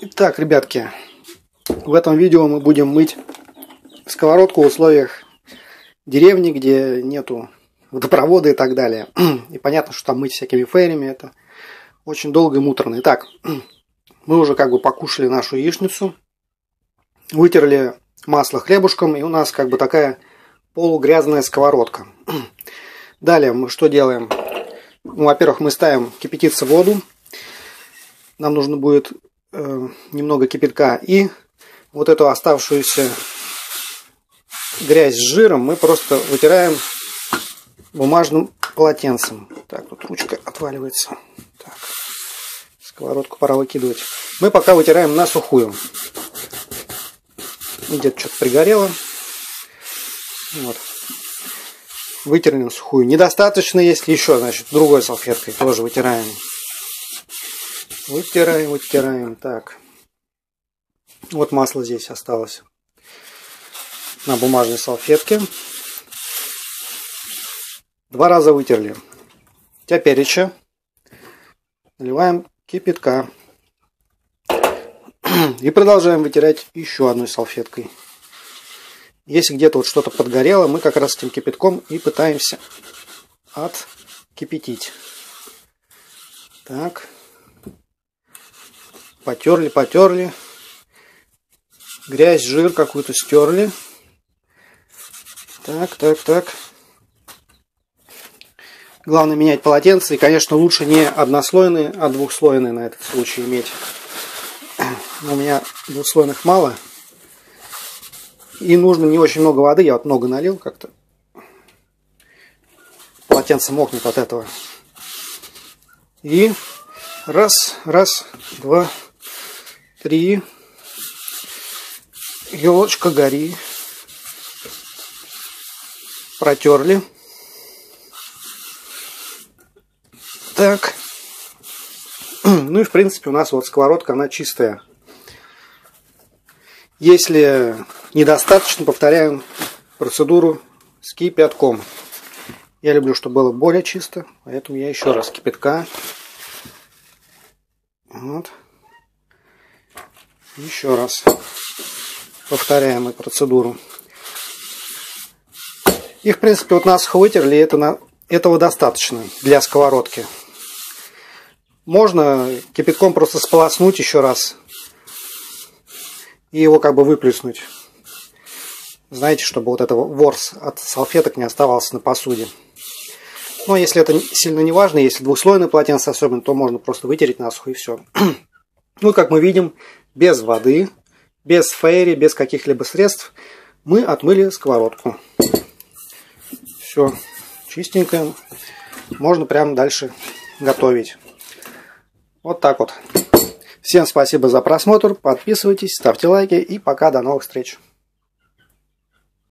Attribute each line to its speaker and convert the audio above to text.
Speaker 1: Итак, ребятки, в этом видео мы будем мыть сковородку в условиях деревни, где нету водопровода и так далее. И понятно, что там мыть всякими фейрами это очень долго и муторно. Итак, мы уже как бы покушали нашу яичницу, вытерли масло хлебушком, и у нас как бы такая полугрязная сковородка. Далее мы что делаем? Ну, во-первых, мы ставим кипятиться воду. Нам нужно будет э, немного кипятка. И вот эту оставшуюся грязь с жиром мы просто вытираем бумажным полотенцем. Так, тут ручка отваливается. Так, сковородку пора выкидывать. Мы пока вытираем на сухую. Где-то что-то пригорело. Вот. Вытерли на сухую. Недостаточно, если еще, значит, другой салфеткой тоже вытираем. Вытираем, вытираем. Так. Вот масло здесь осталось на бумажной салфетке. Два раза вытерли. Теперь еще наливаем кипятка. И продолжаем вытирать еще одной салфеткой. Если где-то вот что-то подгорело, мы как раз этим кипятком и пытаемся откипятить. Так. Потерли, потерли. Грязь, жир какую-то стерли. Так, так, так. Главное менять полотенце. И, конечно, лучше не однослойные, а двухслойные на этот случай иметь. У меня двухслойных мало. И нужно не очень много воды. Я вот много налил как-то. Полотенце мокнет от этого. И раз, раз, два, три. Елочка гори. Протерли. Так. Ну и в принципе у нас вот сковородка, она чистая. Если недостаточно, повторяем процедуру с кипятком. Я люблю, чтобы было более чисто, поэтому я еще раз кипятка. Вот. Еще раз повторяем эту процедуру. Их, в принципе, вот нас вытерли, это на, этого достаточно для сковородки. Можно кипятком просто сполоснуть еще раз и его как бы выплеснуть. Знаете, чтобы вот этого ворс от салфеток не оставался на посуде. Но если это сильно не важно, если двухслойное полотенце особенно, то можно просто вытереть насухо и все. ну, как мы видим, без воды, без фейри, без каких-либо средств мы отмыли сковородку. Все чистенько. Можно прямо дальше готовить. Вот так вот. Всем спасибо за просмотр, подписывайтесь, ставьте лайки и пока, до новых встреч.